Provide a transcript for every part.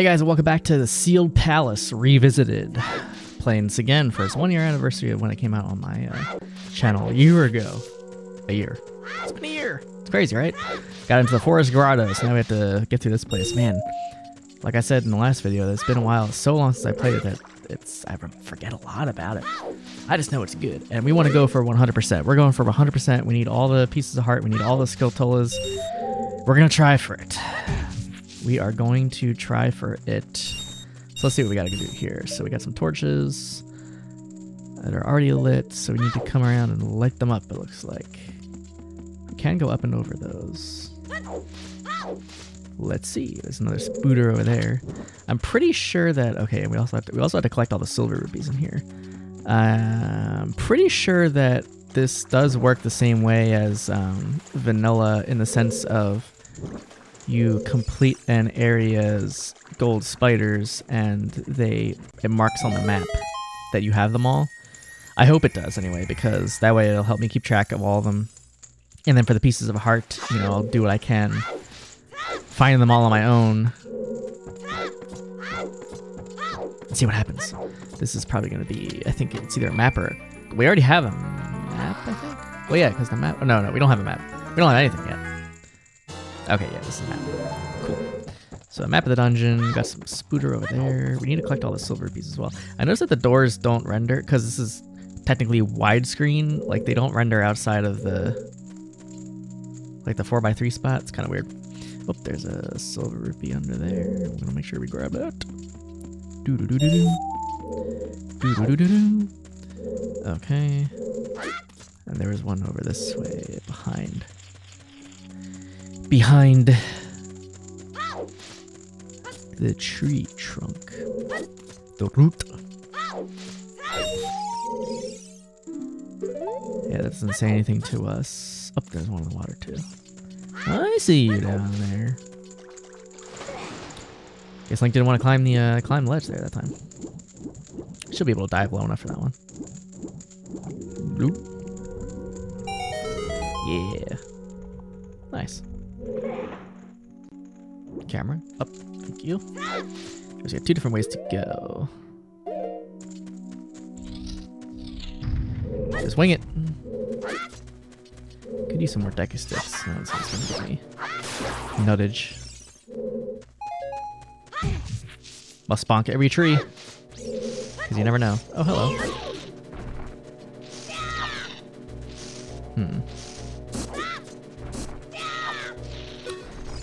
Hey guys, and welcome back to the Sealed Palace Revisited. Playing this again for its one year anniversary of when it came out on my uh, channel a year ago. A year. It's been a year. It's crazy, right? Got into the Forest Grottos. Now we have to get through this place. Man, like I said in the last video, it's been a while. So long since I played it that it's I forget a lot about it. I just know it's good. And we want to go for 100%. We're going for 100%. We need all the pieces of heart. We need all the Skulltulas. We're going to try for it. We are going to try for it. So let's see what we got to do here. So we got some torches that are already lit. So we need to come around and light them up, it looks like. We can go up and over those. Let's see. There's another spooter over there. I'm pretty sure that okay. We also have to we also have to collect all the silver rupees in here. I'm pretty sure that this does work the same way as um, vanilla in the sense of you complete an area's gold spiders and they it marks on the map that you have them all. I hope it does anyway because that way it'll help me keep track of all of them. And then for the pieces of heart, you know, I'll do what I can Find them all on my own. Let's see what happens. This is probably going to be, I think it's either a map or... We already have a map, I think? Well, yeah, because the map... Oh, no, no, we don't have a map. We don't have anything yet. Okay, yeah, this is a map. Cool. So a map of the dungeon, got some spooter over there. We need to collect all the silver pieces as well. I noticed that the doors don't render, because this is technically widescreen. Like, they don't render outside of the... Like the 4x3 spot. It's kind of weird. Oh, there's a silver rupee under there. I'm gonna make sure we grab that. Do do do do do. Do do do do do. Okay. And there was one over this way behind. Behind the tree trunk. The root. Yeah, that doesn't say anything to us. Up oh, there's one in the water too. I see you down there. Guess Link didn't want to climb the uh, climb ledge there that time. Should be able to dive low enough for that one. Bloop. Yeah. Nice. Camera up. Thank you. There's got two different ways to go. Just wing it. Could use some more Deku sticks. What's gonna me nuttage. Must bonk every tree. Because you never know. Oh, hello. Hmm.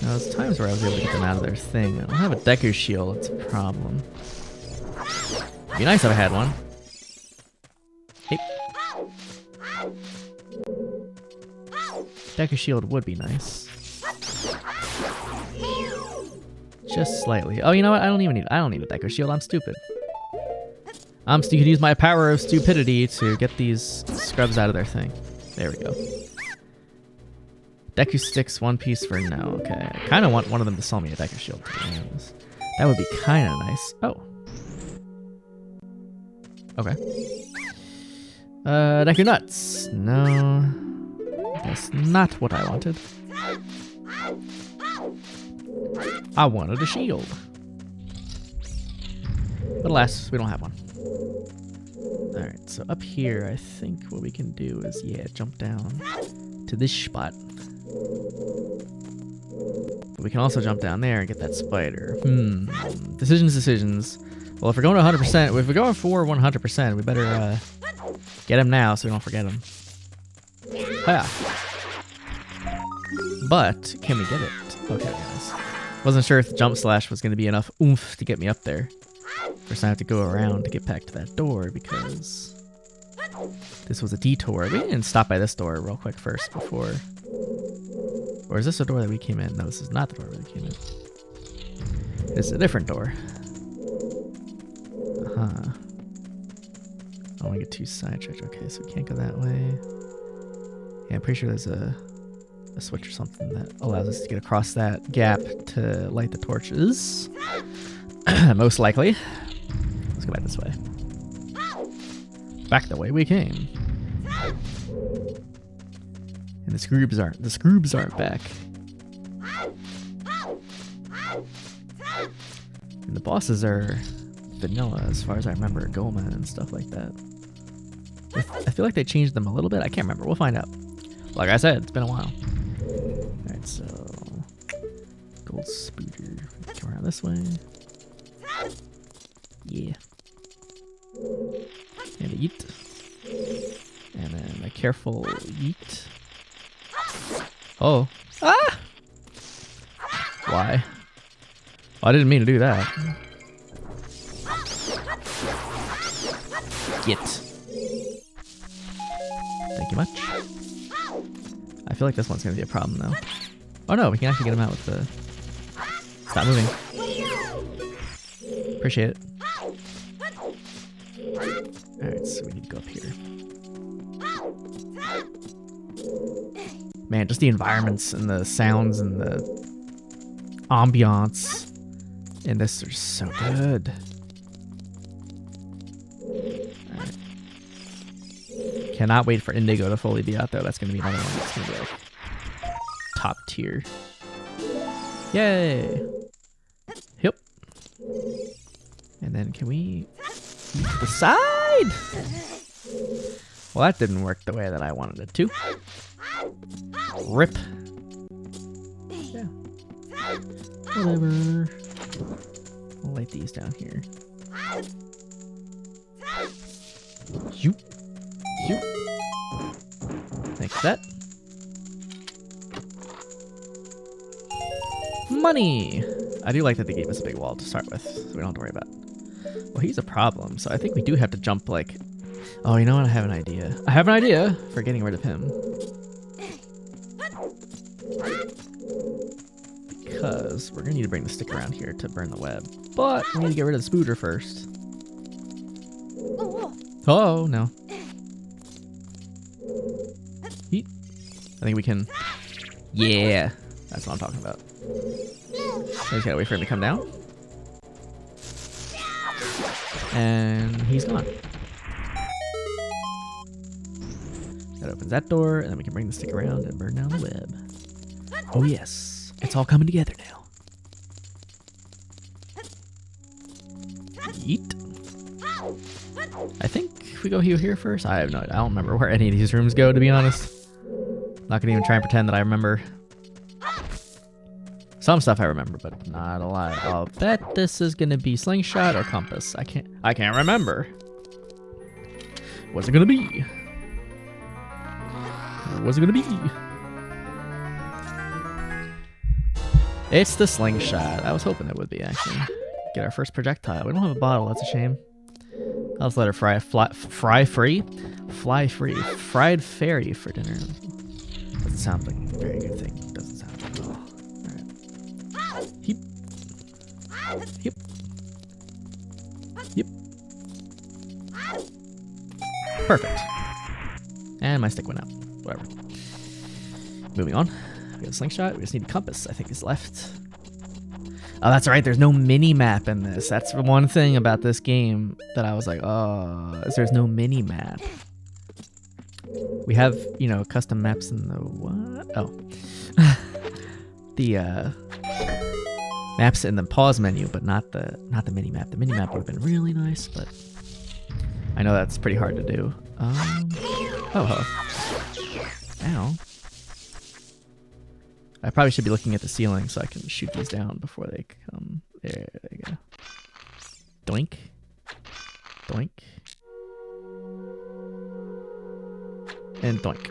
Now, there's times where I was able to get them out of their thing. I don't have a Deku shield, it's a problem. Be nice if I had one. Deku Shield would be nice. Just slightly. Oh, you know what? I don't even need. I don't need a Deku Shield. I'm stupid. I'm stu- can use my power of stupidity to get these scrubs out of their thing. There we go. Deku sticks one piece for no. Okay, I kind of want one of them to sell me a Deku Shield. That would be kind of nice. Oh. Okay. Uh, Deku nuts. No. That's not what I wanted. I wanted a shield. But alas, we don't have one. Alright, so up here, I think what we can do is, yeah, jump down to this spot. We can also jump down there and get that spider. Hmm. Decisions, decisions. Well, if we're going to 100%, if we're going for 100%, we better uh, get him now so we don't forget him. Yeah. But can we get it? Okay, guys. Wasn't sure if the jump slash was going to be enough oomph to get me up there. First, I have to go around to get back to that door because this was a detour. We didn't stop by this door real quick first before. Or is this a door that we came in? No, this is not the door we came in. It's a different door. Uh huh. I want to get too sidetracked. Okay, so we can't go that way. Yeah, I'm pretty sure there's a, a switch or something that allows us to get across that gap to light the torches. Most likely. Let's go back this way. Back the way we came. And the scroobs aren't the scroobs aren't back. And the bosses are vanilla as far as I remember, Gohma and stuff like that. I, feel like they changed them a little bit. I can't remember. We'll find out. Like I said, it's been a while. Alright, so gold spooter. Come around this way. Yeah. And a yeet. And then a careful yeet. Oh. Ah! Why? I didn't mean to do that. Get. Thank you much. I feel like this one's gonna be a problem though. Oh no, we can actually get him out with the... Stop moving. Appreciate it. Just the environments and the sounds and the ambiance in this are so good. Alright. Cannot wait for Indigo to fully be out though. That's gonna be another one that's gonna be like top tier. Yay! Yep. And then can we the side? Well, that didn't work the way that I wanted it to. Rip. Yeah. Whatever. We'll light these down here. You. You. Thanks for that. Money! I do like that they gave us a big wall to start with, so we don't have to worry about. Well, he's a problem, so I think we do have to jump like... Oh, you know what? I have an idea. I have an idea for getting rid of him. We're to need to bring the stick around here to burn the web. But we need to get rid of the spooter first. Oh, no. I think we can... Yeah! That's what I'm talking about. I just gotta wait for him to come down. And he's gone. That opens that door, and then we can bring the stick around and burn down the web. Oh yes, it's all coming together now. Yeet. I think if we go here, first, I have no I don't remember where any of these rooms go, to be honest. Not gonna even try and pretend that I remember. Some stuff I remember, but not a lot. I'll bet this is gonna be slingshot or compass. I can't I can't remember. What's it gonna be? What's it gonna be? It's the slingshot. I was hoping it would be actually. Get our first projectile. We don't have a bottle. That's a shame. I'll just let her fry, fly, fry free, fly free, fried fairy for dinner. Doesn't sound like a very good thing. Doesn't sound like all. All right. Heap. Yep. Perfect. And my stick went out. Whatever. Moving on. We got a slingshot. We just need a compass. I think is left. Oh, that's right. There's no mini map in this. That's one thing about this game that I was like, oh, there's no mini map. We have, you know, custom maps in the what? Oh, the uh, maps in the pause menu, but not the not the mini map. The mini map would have been really nice, but I know that's pretty hard to do. Um, oh, ow. I probably should be looking at the ceiling so I can shoot these down before they come. There they go. Doink. Doink. And doink.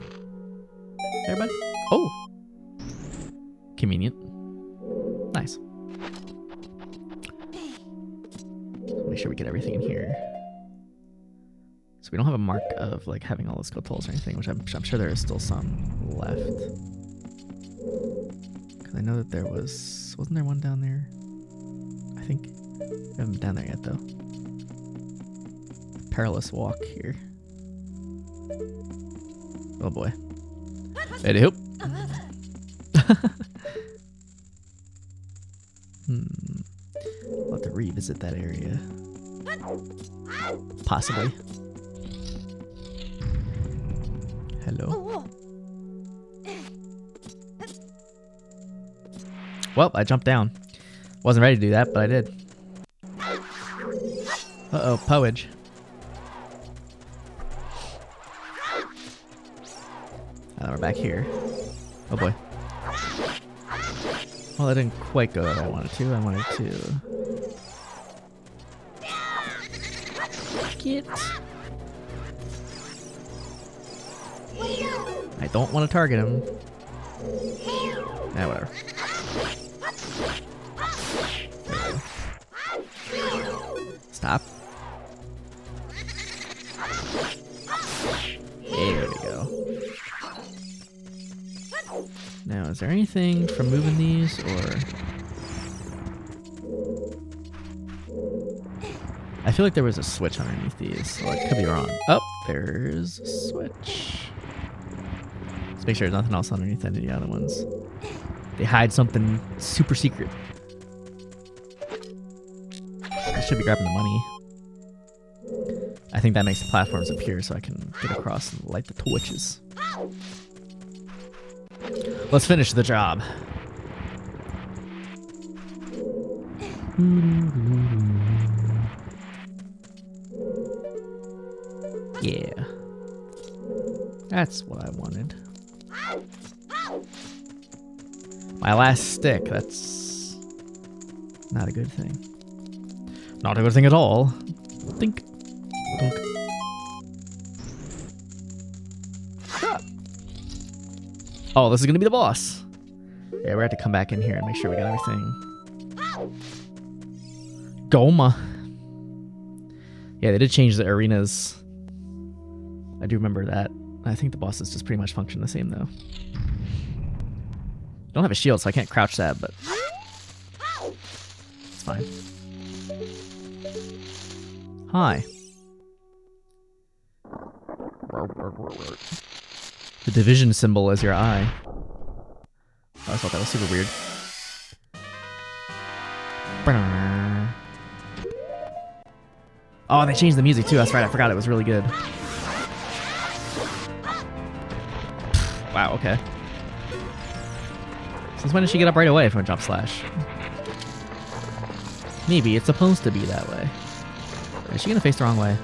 Everybody? Oh! Convenient. Nice. Make sure we get everything in here. So we don't have a mark of like having all the Skulltulas or anything, which I'm, I'm sure there is still some left. Because I know that there was... Wasn't there one down there? I think. I haven't been down there yet, though. Perilous walk here. Oh boy. Ready hope. hmm. I'll have to revisit that area. Possibly. Hello? Well, I jumped down. Wasn't ready to do that, but I did. Uh-oh, poage. Uh, we're back here. Oh boy. Well, that didn't quite go that I wanted to. I wanted to... Get... I don't want to target him. Yeah, whatever. Stop. There we go. Now, is there anything from moving these, or... I feel like there was a switch underneath these, so I could be wrong. Oh, there's a switch. Let's make sure there's nothing else underneath any of the other ones. They hide something super secret. Should be grabbing the money. I think that makes the platforms appear so I can get across and light the torches. Let's finish the job. Yeah. That's what I wanted. My last stick, that's not a good thing. Not a good thing at all. Think. Ah. Oh, this is gonna be the boss. Yeah, we have to come back in here and make sure we got everything. Gohma. Yeah, they did change the arenas. I do remember that. I think the bosses just pretty much function the same though. Don't have a shield, so I can't crouch that, but it's fine. Hi. The division symbol is your eye. Oh, I thought that was super weird. Oh, they changed the music too. That's right. I forgot it was really good. Wow, okay. Since when did she get up right away from a jump slash? Maybe it's supposed to be that way. Is she gonna face the wrong way?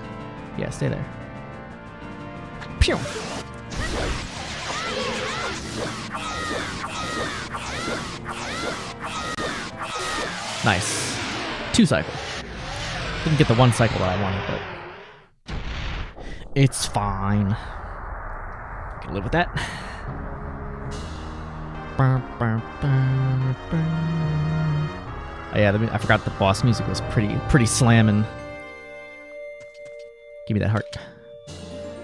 Yeah, stay there. Pew! Nice. Two cycle. Didn't get the one cycle that I wanted, but it's fine. Can live with that. Oh yeah, I forgot the boss music was pretty pretty slamming. Give me that heart.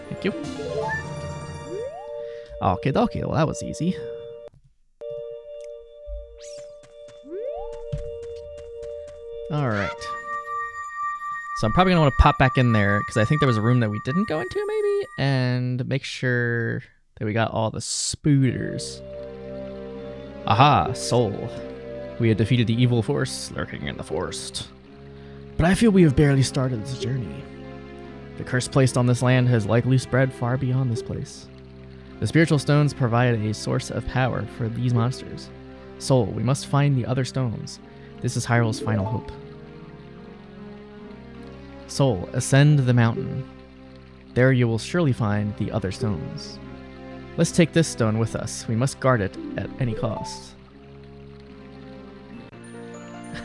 Thank you. Okay, okay. Well, that was easy. All right. So I'm probably gonna want to pop back in there because I think there was a room that we didn't go into, maybe, and make sure that we got all the spooters. Aha, soul. We had defeated the evil force lurking in the forest. But I feel we have barely started this journey. The curse placed on this land has likely spread far beyond this place. The spiritual stones provide a source of power for these monsters. Soul, we must find the other stones. This is Hyrule's final hope. Soul, ascend the mountain. There you will surely find the other stones. Let's take this stone with us. We must guard it at any cost.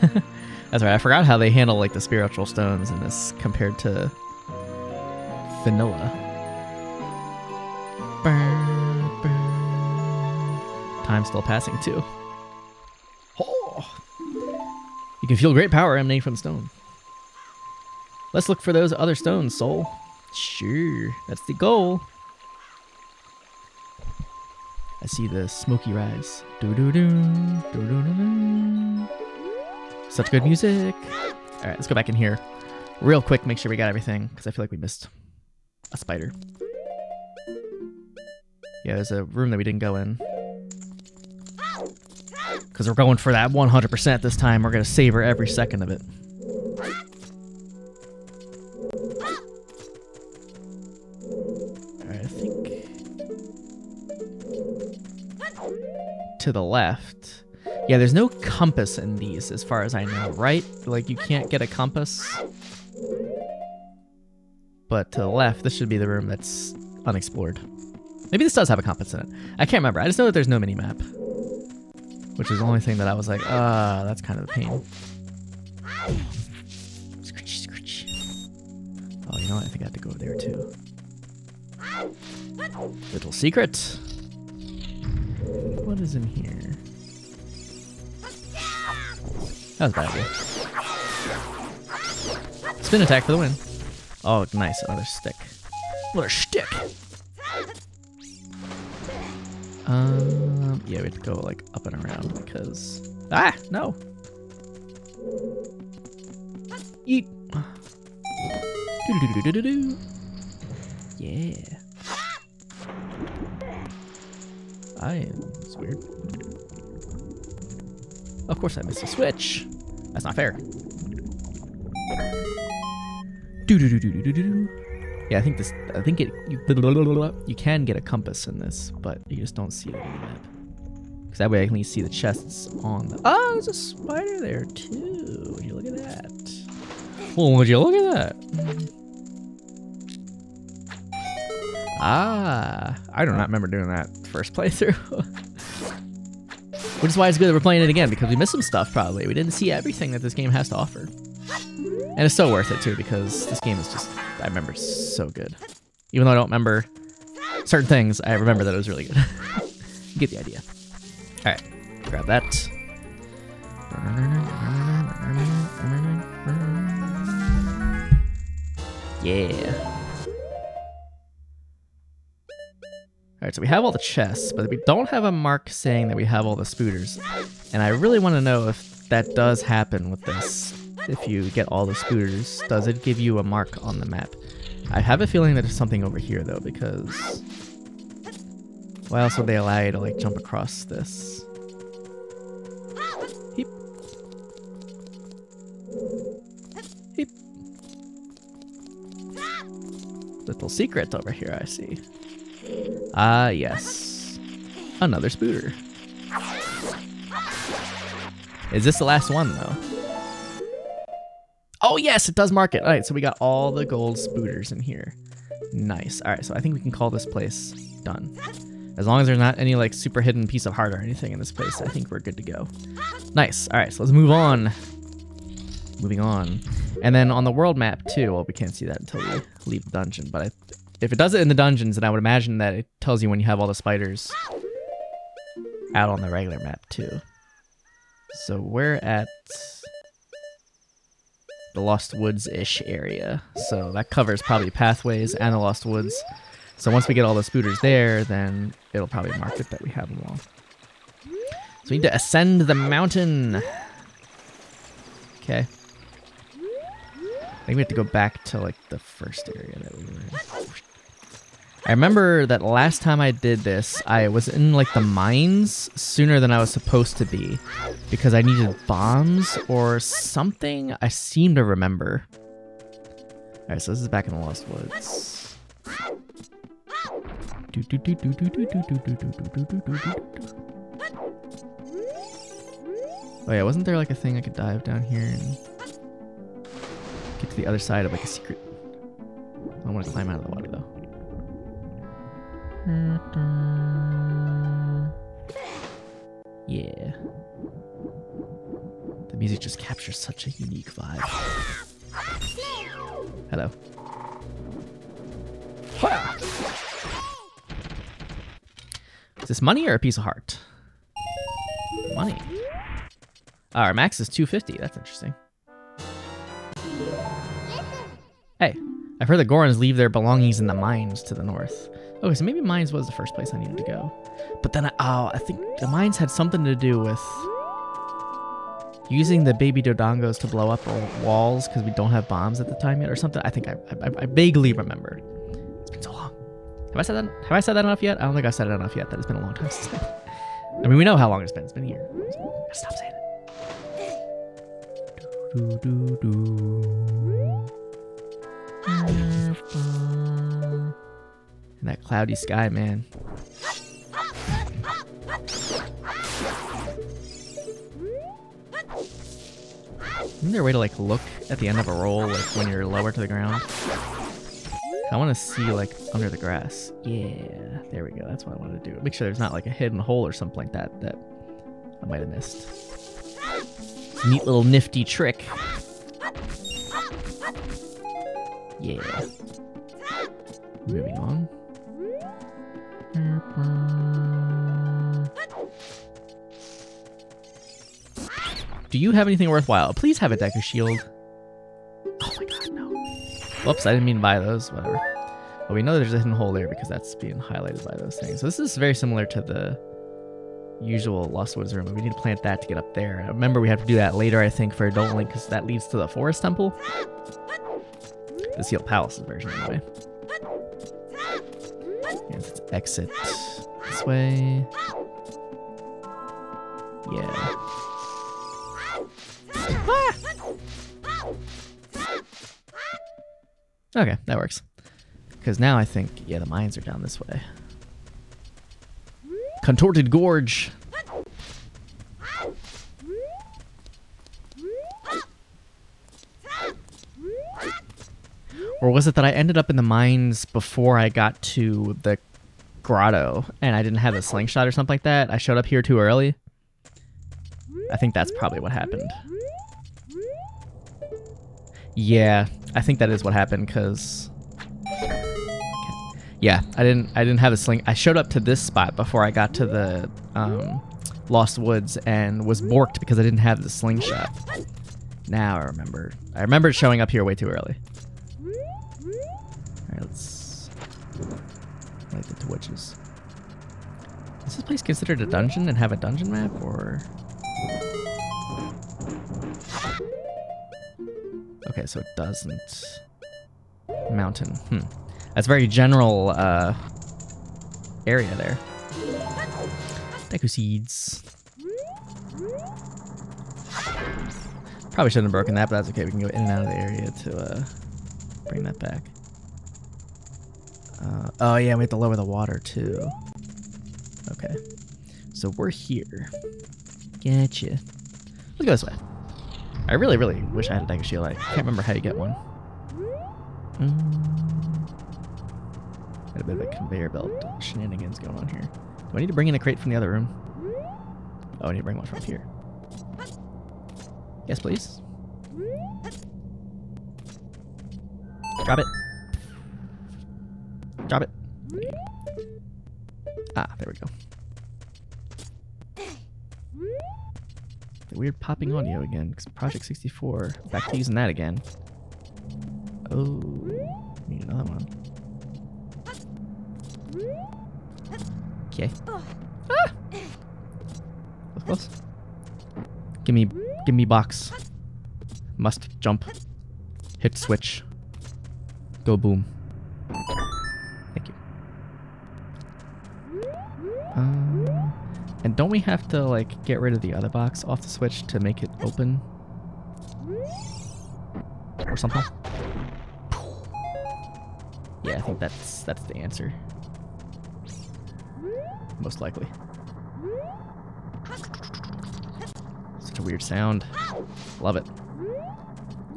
That's right. I forgot how they handle like the spiritual stones in this compared to vanilla. Time still passing too. Oh. You can feel great power emanating from the stone. Let's look for those other stones, Soul. Sure, that's the goal. I see the smoky rise. Do do do do do do. Such good music. All right, let's go back in here, real quick. Make sure we got everything because I feel like we missed a spider. Yeah, there's a room that we didn't go in. Because we're going for that 100% this time. We're going to savor every second of it. I think... To the left. Yeah, there's no compass in these as far as I know, right? Like, you can't get a compass but to the left, this should be the room that's unexplored. Maybe this does have a compass in it. I can't remember. I just know that there's no mini map, which is the only thing that I was like, ah, uh, that's kind of a pain. Scritchy, scritchy. Oh, you know what? I think I have to go over there too. Little secret. What is in here? That was bad. Spin attack for the win. Oh, nice. Another stick. Another stick. Um, yeah, we have to go like up and around because ah no. Eat. Yeah. I am. It's weird. Of course, I missed a switch. That's not fair. Do do do do do do do. Yeah, I think this. I think it. You, you can get a compass in this, but you just don't see it on the map. Because that way I can see the chests on the. Oh, there's a spider there too. Would you look at that? Well, would you look at that? Ah, I do not remember doing that first playthrough. Which is why it's good that we're playing it again, because we missed some stuff, probably. We didn't see everything that this game has to offer. And it's so worth it, too, because this game is just, I remember, so good. Even though I don't remember certain things, I remember that it was really good. get the idea. Alright, grab that. Yeah. Alright, so we have all the chests, but we don't have a mark saying that we have all the spooters. And I really want to know if that does happen with this. If you get all the scooters, does it give you a mark on the map? I have a feeling that there's something over here though, because why else would they allow you to like jump across this? Heep. Heep. Little secret over here, I see. Ah, uh, yes. Another spooter. Is this the last one, though? Oh, yes, it does mark it. All right, so we got all the gold spooters in here. Nice. All right, so I think we can call this place done. As long as there's not any, like, super hidden piece of heart or anything in this place, I think we're good to go. Nice. All right, so let's move on. Moving on. And then on the world map, too, well, we can't see that until we leave the dungeon, but I if it does it in the dungeons, then I would imagine that it tells you when you have all the spiders out on the regular map too. So we're at the Lost Woods-ish area. So that covers probably pathways and the Lost Woods. So once we get all the spooters there, then it'll probably mark it that we have them all. So we need to ascend the mountain. Okay. I think we have to go back to like the first area that we were in. I remember that last time I did this, I was in like the mines sooner than I was supposed to be because I needed bombs or something. I seem to remember. Alright, so this is back in the Lost Woods. Oh yeah, wasn't there like a thing I could dive down here and get to the other side of like a secret. I want to climb out of the water. Mm-hmm. Yeah. The music just captures such a unique vibe. Hello. Is this money or a piece of heart? Money. Our max is 250. That's interesting. Hey, I've heard the Gorons leave their belongings in the mines to the north. Okay, so maybe mines was the first place I needed to go. But then, I, oh, I think the mines had something to do with using the baby dodongos to blow up walls because we don't have bombs at the time yet or something. I think I, I, I vaguely remember. It's been so long. Have I said that? Have I said that enough yet? I don't think I've said it enough yet. That it's been a long time since. I mean, we know how long it's been. It's been a year. So stop saying it. Do, do, do, and that cloudy sky, man. Isn't there a way to like look at the end of a roll like when you're lower to the ground? I want to see like under the grass. Yeah, there we go. That's what I wanted to do. Make sure there's not like a hidden hole or something like that that I might have missed. Neat little nifty trick. Yeah. Moving on. Uh, do you have anything worthwhile? Please have a Deku Shield. Oh my god, no. Whoops, I didn't mean to buy those. Whatever. But we know there's a hidden hole there because that's being highlighted by those things. So this is very similar to the usual Lost Woods room. We need to plant that to get up there. Remember we have to do that later, I think, for Adult Link because that leads to the Forest Temple. The Sealed Palace version, anyway. Yes, let's exit this way. Yeah. Ah! Okay, that works. Because now I think, yeah, the mines are down this way. Contorted Gorge. Or was it that I ended up in the mines before I got to the grotto and I didn't have a slingshot or something like that? I showed up here too early? I think that's probably what happened. Yeah, I think that is what happened because yeah, I didn't I didn't have a sling. I showed up to this spot before I got to the um, Lost Woods and was borked because I didn't have the slingshot. Now I remember. I remember showing up here way too early. Alright, let's light the torches. Is this place considered a dungeon and have a dungeon map or Okay, so it doesn't. Mountain. Hmm. That's very general uh, area there. Deku seeds. Probably shouldn't have broken that, but that's okay. We can go in and out of the area to uh, bring that back. Uh, oh yeah, we have to lower the water too. Okay. So we're here. Gotcha. Let's go this way. I really, really wish I had a Deku Shield. I can't remember how you get one. Mm. Got a bit of a conveyor belt shenanigans going on here. Do I need to bring in a crate from the other room? Oh, I need to bring one from here. Yes, please. Drop it. Drop it. Ah, there we go. The weird popping audio again. Project 64. Back to using that again. Oh, need another one. Okay. Ah! Close. Give me, give me box. Must jump. Hit switch. Go boom. And don't we have to like get rid of the other box off the switch to make it open? Or something? Yeah, I think that's that's the answer most likely. Such a weird sound. Love it.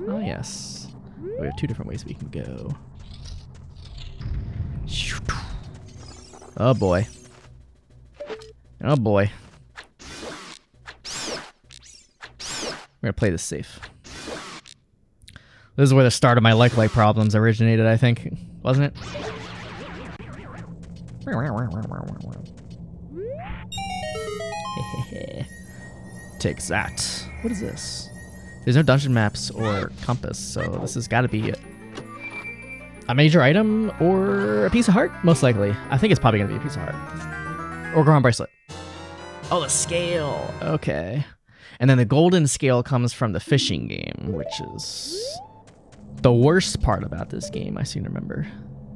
Oh, yes. We have two different ways we can go. Oh, boy. Oh, boy. We're to play this safe. This is where the start of my like-like problems originated, I think. Wasn't it? Take that. What is this? There's no dungeon maps or compass, so this has got to be a major item or a piece of heart, most likely. I think it's probably going to be a piece of heart. Or Goron bracelet. Oh, the scale. Okay. And then the golden scale comes from the fishing game, which is the worst part about this game, I seem to remember,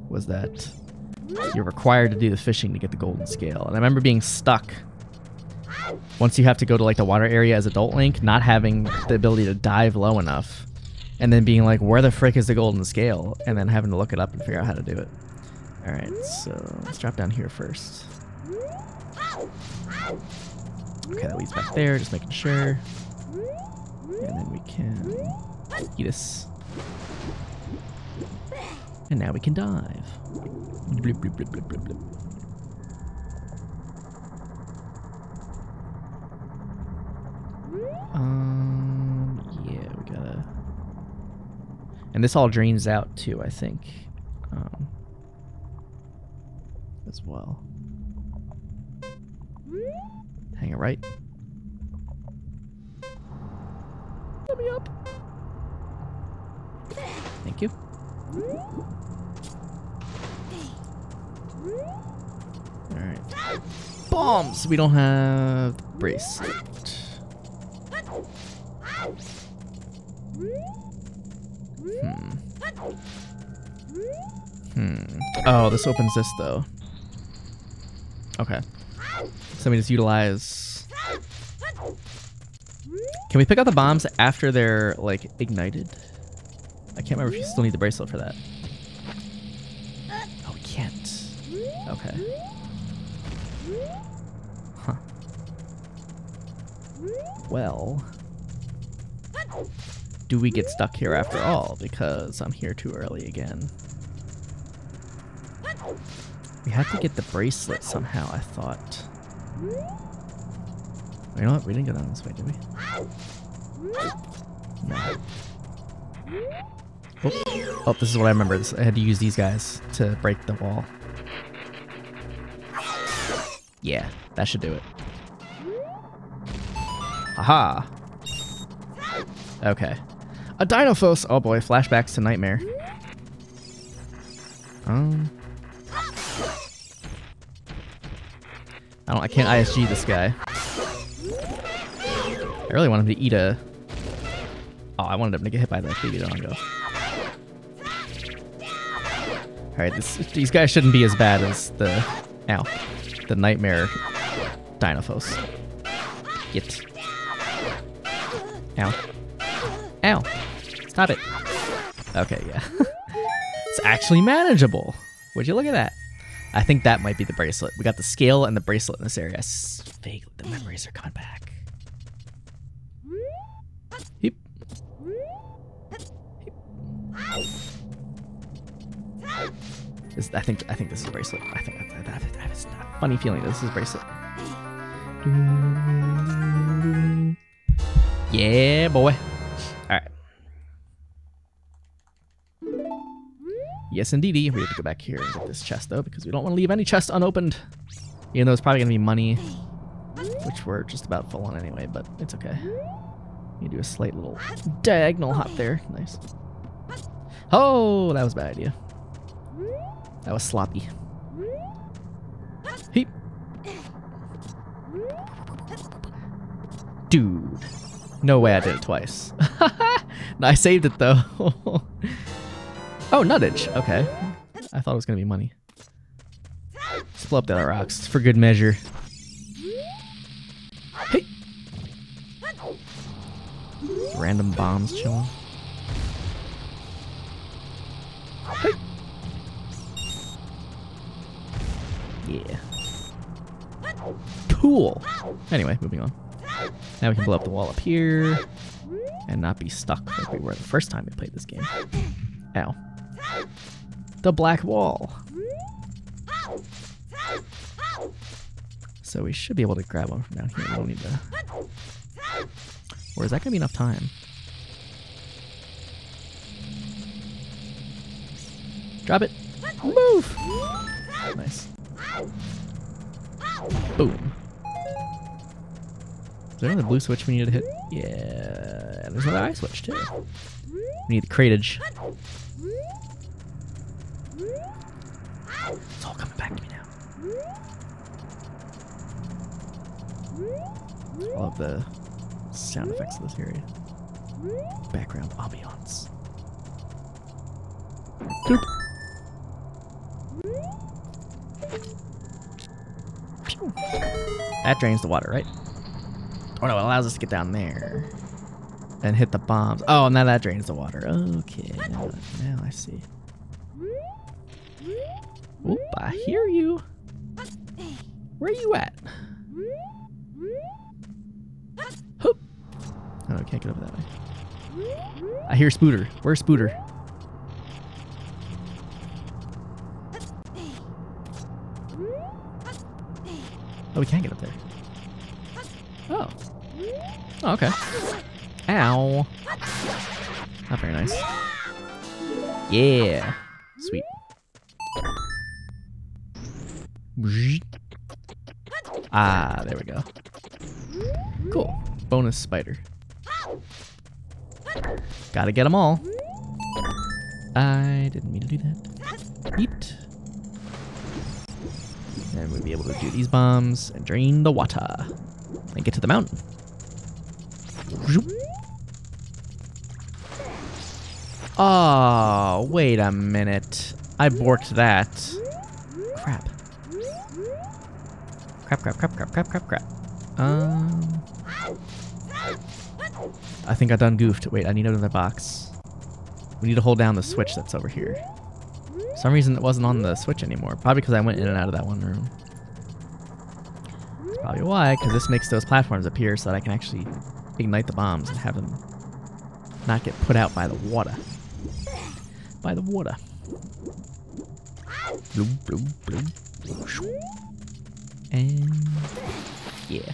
was that you're required to do the fishing to get the golden scale. And I remember being stuck once you have to go to like the water area as adult Link, not having the ability to dive low enough, and then being like, where the frick is the golden scale? And then having to look it up and figure out how to do it. Alright, so let's drop down here first. Okay, that leads back there, just making sure. And then we can eat us. And now we can dive. Blip, blip, blip, blip, blip, blip. Um, yeah, we gotta. And this all drains out too, I think. Um, as well. Hang it right. Let me up. Thank you. Alright. Bombs! We don't have bracelet. Hmm. Hmm. Oh, this opens this though. Okay. So we just utilize. Can we pick up the bombs after they're like ignited? I can't remember if you still need the bracelet for that. Oh, we can't. Okay. Huh. Well. Do we get stuck here after all? Because I'm here too early again. We have to get the bracelet somehow, I thought. You know what? We didn't go down this way, did we? No. Oh, oh this is what I remember. I had to use these guys to break the wall. Yeah, that should do it. Aha! Okay. A Dinolfos! Oh boy, flashbacks to Nightmare. Um... I don't. I can't ISG this guy. I really want him to eat a. Oh, I wanted him to get hit by the baby Dongo. All right, this, these guys shouldn't be as bad as the, ow, the nightmare Dinolfos. Get. Ow. Ow. Stop it. Okay, yeah. it's actually manageable. Would you look at that? I think that might be the bracelet. We got the scale and the bracelet in this area. Vaguely, the memories are coming back. I think I think this is a bracelet. I think I, I, I, have a funny feeling this is a bracelet. Yeah, boy. Yes, indeedy. We have to go back here and get this chest, though, because we don't want to leave any chest unopened. Even though it's probably going to be money, which we're just about full on anyway, but it's okay. You do a slight little diagonal hop there. Nice. Oh, that was a bad idea. That was sloppy. Heap. Dude. No way I did it twice. no, I saved it, though. Oh, nuttage. Okay. I thought it was going to be money. Let's blow up the other rocks for good measure. Hey! Random bombs chilling. Hey! Yeah. Cool. Anyway, moving on. Now we can blow up the wall up here and not be stuck like we were the first time we played this game. Ow. The black wall. So we should be able to grab one from down here. We don't need to... Or is that going to be enough time? Drop it. Move! Nice. Boom. Is there another blue switch we need to hit? Yeah, there's another eye switch too. We need the cratage. Oh, it's all coming back to me now. Love the sound effects of this area. Background ambiance. That drains the water, right? Oh no, it allows us to get down there and hit the bombs. Oh, now that drains the water. Okay, now I see. Oop, I hear you. Where are you at? Hoop. Oh, I can't get over that way. I hear Spooter. Where's Spooter? Oh, we can't get up there. Oh. Oh, okay. Ow. Not very nice. Yeah. Sweet. Ah, there we go. Cool. Bonus spider. Gotta get them all. I didn't mean to do that. Eat. And we'll be able to do these bombs and drain the water. And get to the mountain. Oh, wait a minute. I borked that. Crap, crap, crap, crap, crap, crap, crap. Um... I think I done goofed. Wait, I need another box. We need to hold down the switch that's over here. For some reason it wasn't on the switch anymore. Probably because I went in and out of that one room. That's probably why, because this makes those platforms appear so that I can actually ignite the bombs and have them not get put out by the water. By the water. Bloom, bloom, bloom. And yeah.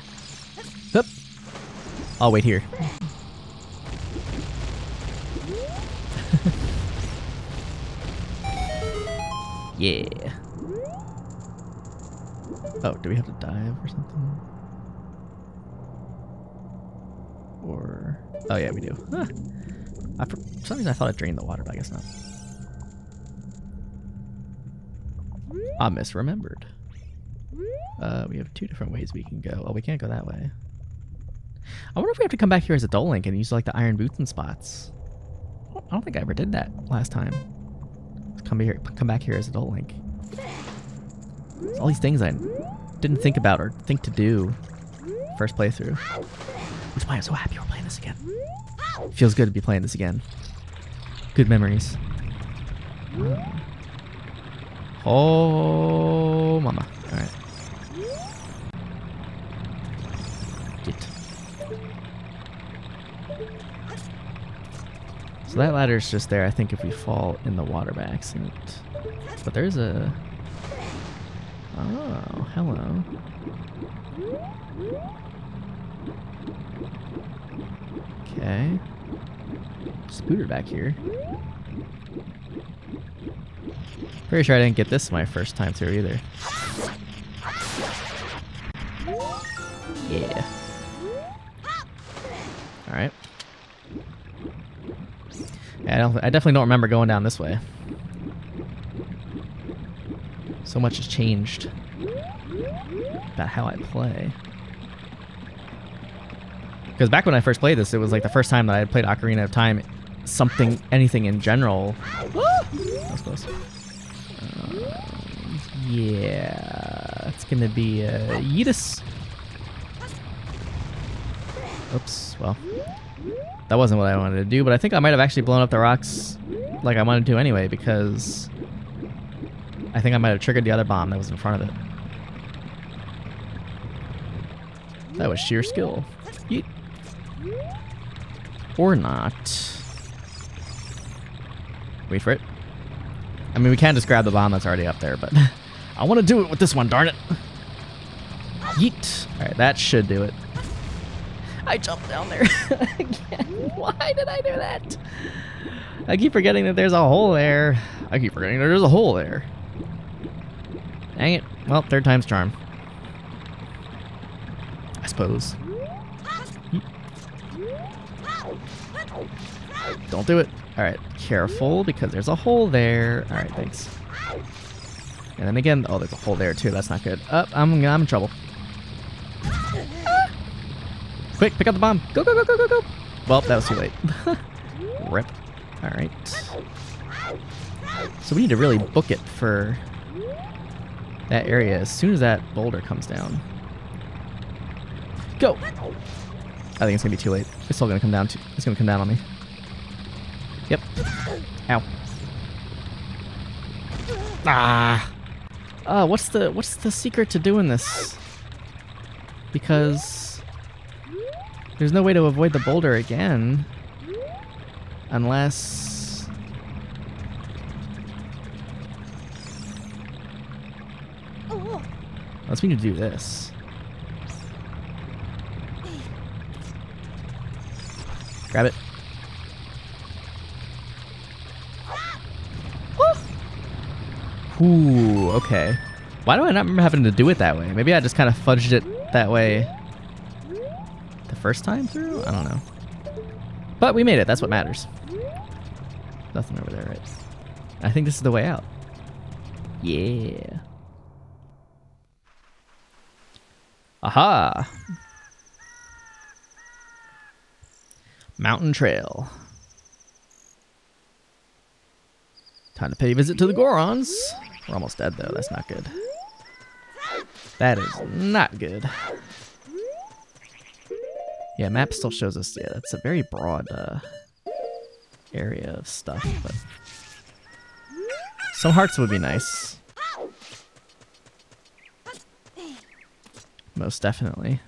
Hup. I'll wait here. yeah. Oh, do we have to dive or something? Or... Oh yeah, we do. Huh. I, for some reason I thought it drained the water, but I guess not. I misremembered. Uh, we have two different ways we can go. Oh, we can't go that way. I wonder if we have to come back here as adult Link and use like the iron boots and spots. I don't think I ever did that last time. come here, come back here as adult Link. All these things I didn't think about or think to do first playthrough. Which why I'm so happy we're playing this again. Feels good to be playing this again. Good memories. Oh, mama. All right. So that ladder's just there, I think, if we fall in the water by accident. But there's a... Oh, hello. Okay. Scooter back here. Pretty sure I didn't get this my first time through either. Yeah. Alright. Yeah, I, don't, I definitely don't remember going down this way. So much has changed about how I play. Because back when I first played this, it was like the first time that I had played Ocarina of Time, something, anything in general. that was close. Um, yeah, it's gonna be a uh, Yeetus. Oops, well, that wasn't what I wanted to do, but I think I might have actually blown up the rocks like I wanted to anyway, because I think I might have triggered the other bomb that was in front of it. That was sheer skill. Yeet. Or not. Wait for it. I mean, we can't just grab the bomb that's already up there, but I want to do it with this one, darn it. Yeet. Alright, that should do it. I jumped down there again. Why did I do that? I keep forgetting that there's a hole there. I keep forgetting there's a hole there. Dang it. Well, third time's charm. I suppose. Don't do it. Alright, careful, because there's a hole there. Alright, thanks. And then again, oh, there's a hole there too. That's not good. Up, oh, I'm, I'm in trouble. Quick, pick up the bomb. Go, go, go, go, go, go. Well, that was too late. Rip. All right. So we need to really book it for that area as soon as that boulder comes down. Go! I think it's gonna be too late. It's still gonna come down to it's gonna come down on me. Yep. Ow. Ah. Uh, what's the what's the secret to doing this? Because there's no way to avoid the boulder again. Unless... Unless we need to do this. Grab it. Ooh, okay. Why do I not remember having to do it that way? Maybe I just kind of fudged it that way first time through? I don't know. But we made it. That's what matters. Nothing over there, right? I think this is the way out. Yeah. Aha! Mountain Trail. Time to pay a visit to the Gorons. We're almost dead though, that's not good. That is not good. Yeah, map still shows us, yeah, that's a very broad uh, area of stuff, but some hearts would be nice. Most definitely.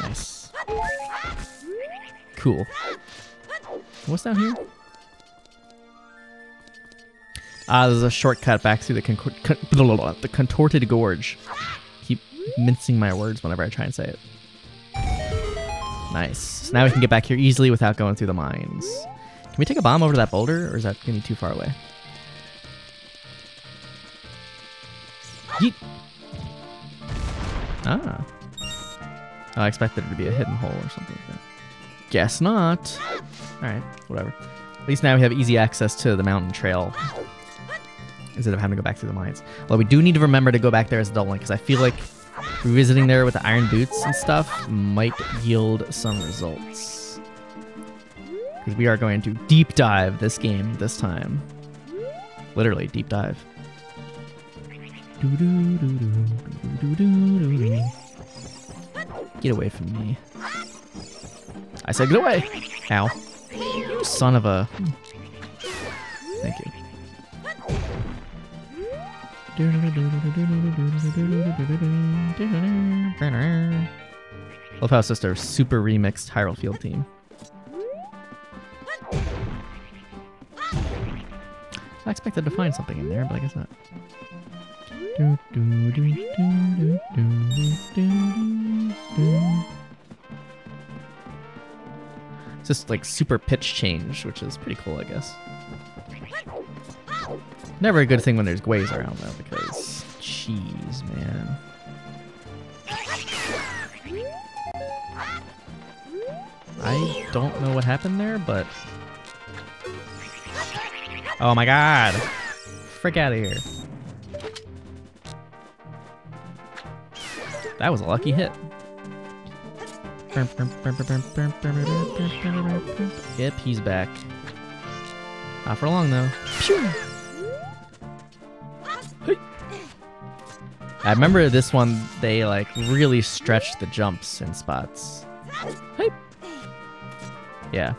Nice. Cool. What's down here? Ah, there's a shortcut back through the, con con the contorted gorge. Mincing my words whenever I try and say it. Nice. So now we can get back here easily without going through the mines. Can we take a bomb over to that boulder, or is that going to be too far away? Yeet. Ah. I expected it to be a hidden hole or something like that. Guess not. Alright, whatever. At least now we have easy access to the mountain trail instead of having to go back through the mines. Well, we do need to remember to go back there as a double because I feel like revisiting there with the iron boots and stuff might yield some results. Because we are going to deep dive this game this time. Literally, deep dive. Get away from me. I said get away! Ow. You son of a... Love how it's just a super remixed Hyrule Field team. I expected to find something in there, but I guess not. It's just like super pitch change, which is pretty cool, I guess. Never a good thing when there's Guays around, though, because... Jeez, man. I don't know what happened there, but... Oh my god! Frick out of here. That was a lucky hit. Yep, he's back. Not for long, though. I remember this one, they like really stretched the jumps in spots. Yeah.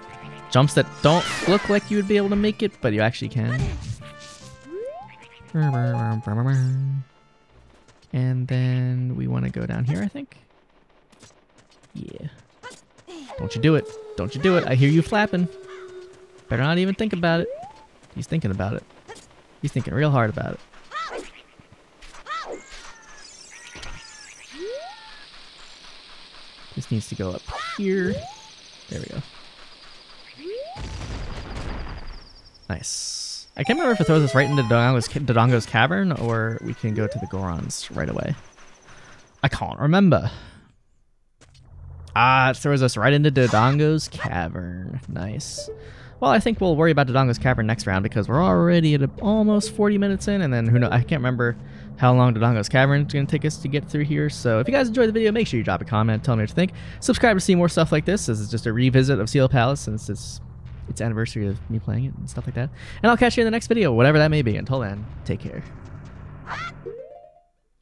Jumps that don't look like you would be able to make it, but you actually can. And then we want to go down here, I think. Yeah. Don't you do it. Don't you do it. I hear you flapping. Better not even think about it. He's thinking about it. He's thinking real hard about it. Needs to go up here. There we go. Nice. I can't remember if it throws us right into Dodongo's, Dodongo's cavern or we can go to the Gorons right away. I can't remember. Ah, it throws us right into Dodongo's cavern. Nice. Well, I think we'll worry about Dodongo's cavern next round because we're already at a, almost 40 minutes in, and then who knows? I can't remember how long Dodongo's Cavern is going to take us to get through here. So if you guys enjoyed the video, make sure you drop a comment, tell me what you think. Subscribe to see more stuff like this. This is just a revisit of Sealed Palace since it's its anniversary of me playing it and stuff like that. And I'll catch you in the next video, whatever that may be. Until then, take care.